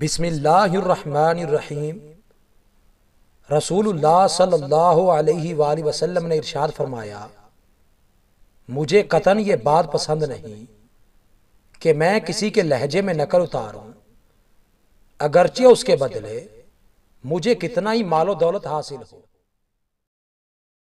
بسم اللہ الرحمن الرحیم۔ رسول اللہ صلی اللہ علیہ وآلہ وسلم نے ارشاد فرمایا، مجھے قطن یہ بات پسند نہیں کہ میں کسی کے لہجے میں نقل اتاروں، اگرچہ اس کے بدلے مجھے کتنا ہی مال و دولت حاصل ہو۔